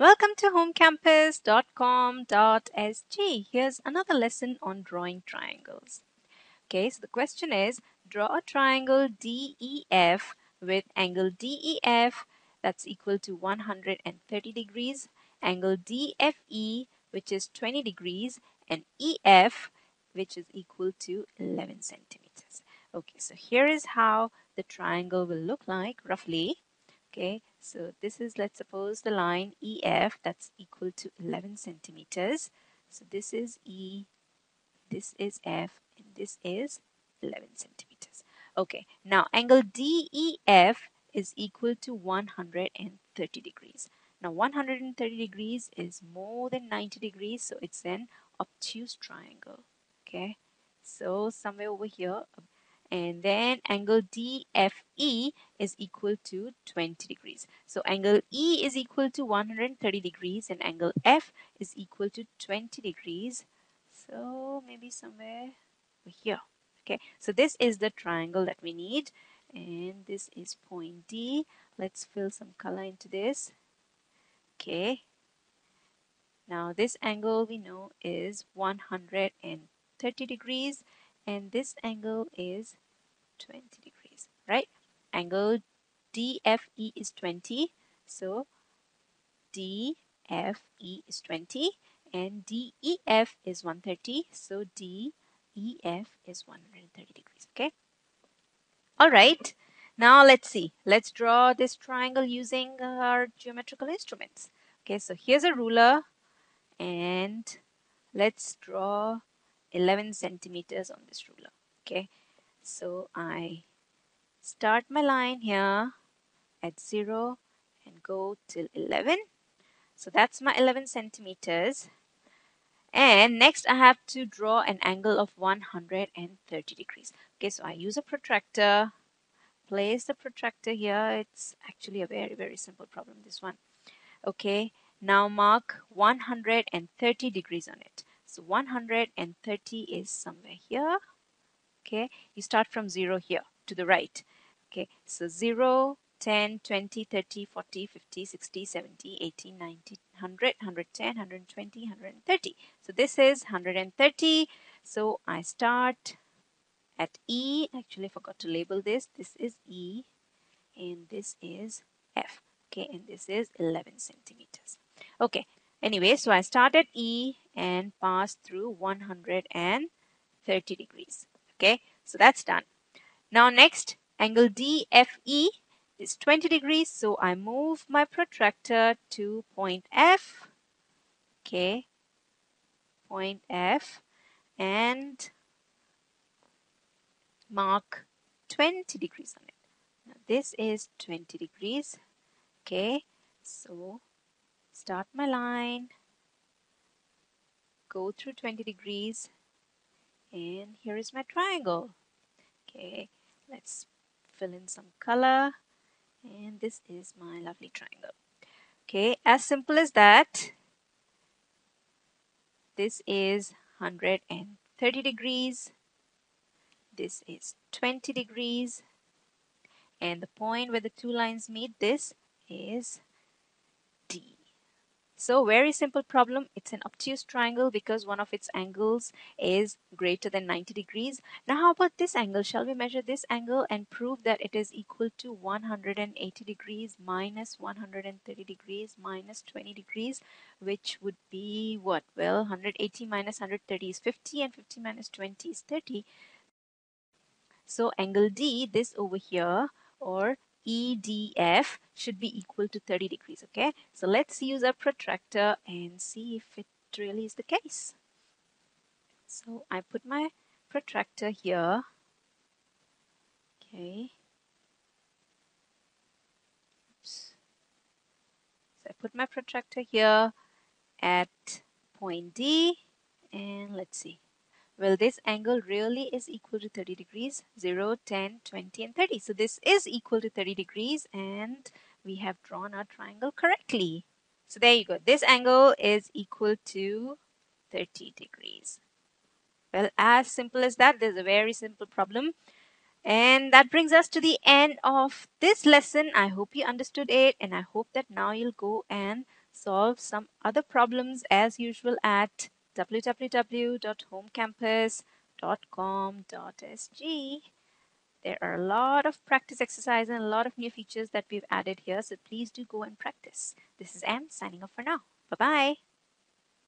Welcome to homecampus.com.sg. Here's another lesson on drawing triangles. Okay, so the question is draw a triangle DEF with angle DEF that's equal to 130 degrees, angle DFE which is 20 degrees and EF which is equal to 11 centimeters. Okay, so here is how the triangle will look like roughly. Okay, so this is let's suppose the line EF that's equal to 11 centimeters. So this is E, this is F, and this is 11 centimeters. Okay, now angle DEF is equal to 130 degrees. Now 130 degrees is more than 90 degrees, so it's an obtuse triangle. Okay, so somewhere over here, and then angle DFE is equal to 20 degrees. So angle E is equal to 130 degrees and angle F is equal to 20 degrees. So maybe somewhere over here. Okay, so this is the triangle that we need and this is point D. Let's fill some color into this. Okay, now this angle we know is 130 degrees and this angle is 20 degrees, right? Angle DFE is 20, so DFE is 20 and DEF is 130, so DEF is 130 degrees, okay? All right, now let's see. Let's draw this triangle using our geometrical instruments. Okay, so here's a ruler and let's draw 11 centimeters on this ruler okay? So I start my line here at 0 and go till 11 so that's my 11 centimeters. And next I have to draw an angle of 130 degrees. Okay so I use a protractor place the protractor here. It's actually a very very simple problem this one. Okay now mark 130 degrees on it so 130 is somewhere here. Okay, you start from 0 here to the right. Okay, so 0, 10, 20, 30, 40, 50, 60, 70, 80, 90, 100, 110, 120, 130. So this is 130. So I start at E. Actually, I forgot to label this. This is E and this is F. Okay, and this is 11 centimeters. Okay, Anyway, so I start at E and pass through 130 degrees. Okay, so that's done. Now next, angle DFE is 20 degrees. So I move my protractor to point F. Okay, point F and mark 20 degrees on it. Now this is 20 degrees. Okay, so start my line go through 20 degrees and here is my triangle. Okay let's fill in some color and this is my lovely triangle. Okay as simple as that this is 130 degrees this is 20 degrees and the point where the two lines meet this is so very simple problem. It's an obtuse triangle because one of its angles is greater than 90 degrees. Now how about this angle? Shall we measure this angle and prove that it is equal to 180 degrees minus 130 degrees minus 20 degrees which would be what? Well 180 minus 130 is 50 and 50 minus 20 is 30. So angle D, this over here or EDF should be equal to 30 degrees. Okay, so let's use a protractor and see if it really is the case. So I put my protractor here. Okay. Oops. So I put my protractor here at point D and let's see. Well, this angle really is equal to 30 degrees, 0, 10, 20 and 30. So this is equal to 30 degrees and we have drawn our triangle correctly. So there you go. This angle is equal to 30 degrees. Well, as simple as that, there's a very simple problem. And that brings us to the end of this lesson. I hope you understood it and I hope that now you'll go and solve some other problems as usual at www.homecampus.com.sg. There are a lot of practice exercises and a lot of new features that we've added here, so please do go and practice. This is Anne signing off for now. Bye bye.